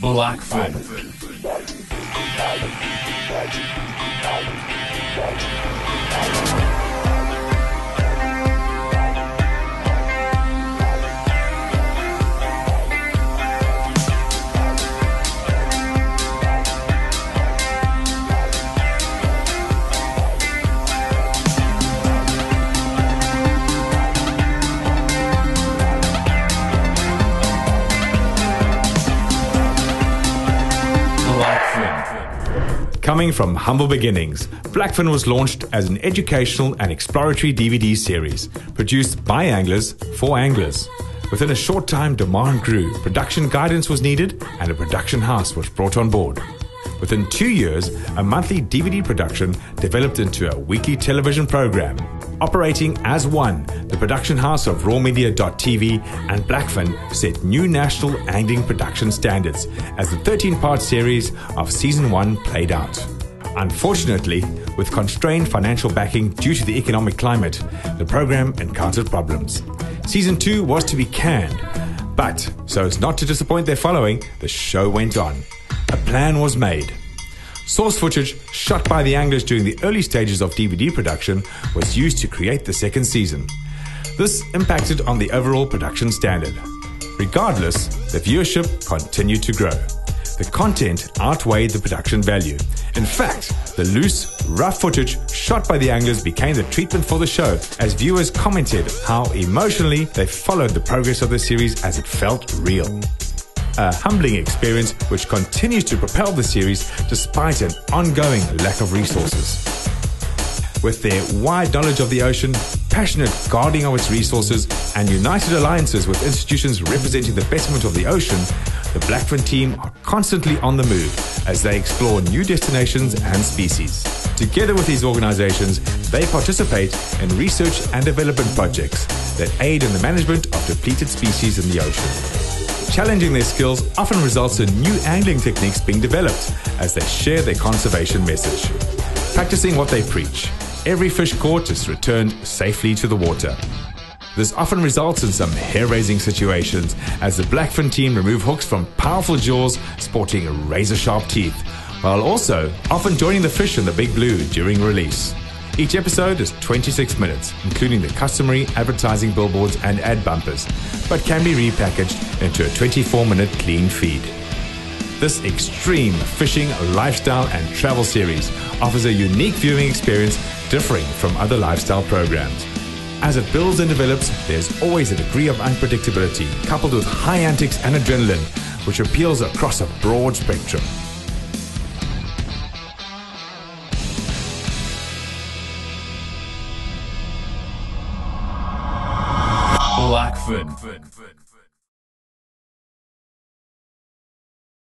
Blackfin. Blackfin. Coming from humble beginnings, Blackfin was launched as an educational and exploratory DVD series produced by anglers for anglers. Within a short time, demand grew, production guidance was needed, and a production house was brought on board. Within two years, a monthly DVD production developed into a weekly television program. Operating as one, the production house of rawmedia.tv and Blackfin set new national angling production standards as the 13 part series of season 1 played out. Unfortunately, with constrained financial backing due to the economic climate, the program encountered problems. Season 2 was to be canned, but so as not to disappoint their following, the show went on. A plan was made. Source footage shot by the anglers during the early stages of DVD production was used to create the second season. This impacted on the overall production standard. Regardless, the viewership continued to grow. The content outweighed the production value. In fact, the loose, rough footage shot by the anglers became the treatment for the show as viewers commented how emotionally they followed the progress of the series as it felt real a humbling experience which continues to propel the series despite an ongoing lack of resources. With their wide knowledge of the ocean, passionate guarding of its resources, and united alliances with institutions representing the betterment of the ocean, the Blackfin team are constantly on the move as they explore new destinations and species. Together with these organizations, they participate in research and development projects that aid in the management of depleted species in the ocean. Challenging their skills often results in new angling techniques being developed as they share their conservation message. Practicing what they preach, every fish caught is returned safely to the water. This often results in some hair raising situations as the Blackfin team remove hooks from powerful jaws sporting razor sharp teeth, while also often joining the fish in the big blue during release. Each episode is 26 minutes, including the customary advertising billboards and ad bumpers, but can be repackaged into a 24 minute clean feed. This extreme fishing, lifestyle, and travel series offers a unique viewing experience differing from other lifestyle programs. As it builds and develops, there's always a degree of unpredictability coupled with high antics and adrenaline, which appeals across a broad spectrum. Blackfin.